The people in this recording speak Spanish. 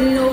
no